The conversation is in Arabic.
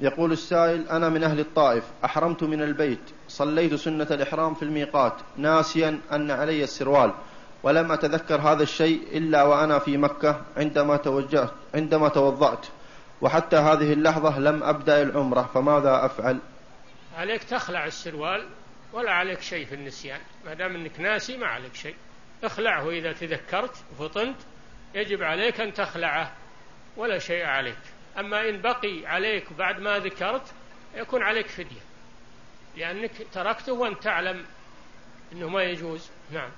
يقول السائل أنا من أهل الطائف أحرمت من البيت صليت سنة الإحرام في الميقات ناسيا أن علي السروال ولم أتذكر هذا الشيء إلا وأنا في مكة عندما توجهت عندما توضأت. وحتى هذه اللحظة لم أبدأ العمرة فماذا أفعل؟ عليك تخلع السروال ولا عليك شيء في النسيان. ما دام إنك ناسي ما عليك شيء. اخلعه إذا تذكرت وفطنت يجب عليك أن تخلعه ولا شيء عليك. أما إن بقي عليك بعد ما ذكرت يكون عليك فدية. لأنك تركته وانت تعلم إنه ما يجوز. نعم.